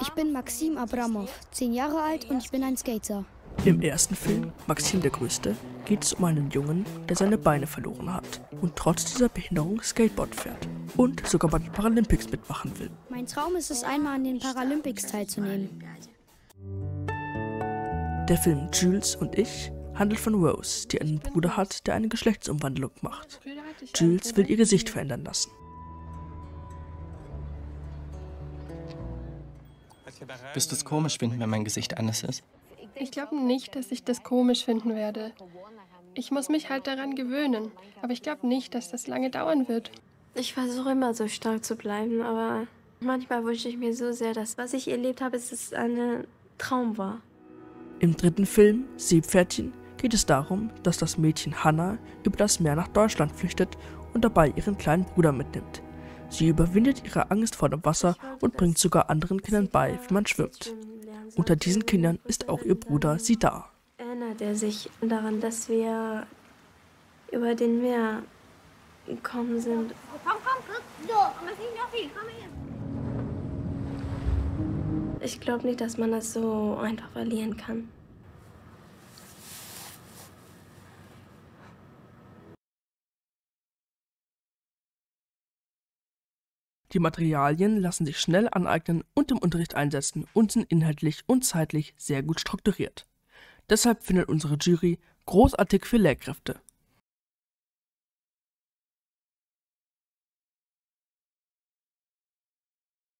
Ich bin Maxim Abramov, zehn Jahre alt und ich bin ein Skater. Im ersten Film, Maxim der Größte, geht es um einen Jungen, der seine Beine verloren hat und trotz dieser Behinderung Skateboard fährt und sogar bei den Paralympics mitmachen will. Mein Traum ist es, einmal an den Paralympics teilzunehmen. Der Film Jules und ich handelt von Rose, die einen Bruder hat, der eine Geschlechtsumwandlung macht. Jules will ihr Gesicht verändern lassen. Wirst du es komisch finden, wenn mein Gesicht anders ist? Ich glaube nicht, dass ich das komisch finden werde. Ich muss mich halt daran gewöhnen, aber ich glaube nicht, dass das lange dauern wird. Ich versuche immer so stark zu bleiben, aber manchmal wünsche ich mir so sehr, dass was ich erlebt habe, es ein Traum war. Im dritten Film, Seepferdchen, geht es darum, dass das Mädchen Hannah über das Meer nach Deutschland flüchtet und dabei ihren kleinen Bruder mitnimmt. Sie überwindet ihre Angst vor dem Wasser und bringt sogar anderen Kindern bei, wie man schwimmt. Unter diesen Kindern ist auch ihr Bruder Sida. Erinnert er sich daran, dass wir über den Meer gekommen sind? Ich glaube nicht, dass man das so einfach verlieren kann. Die Materialien lassen sich schnell aneignen und im Unterricht einsetzen und sind inhaltlich und zeitlich sehr gut strukturiert. Deshalb findet unsere Jury großartig für Lehrkräfte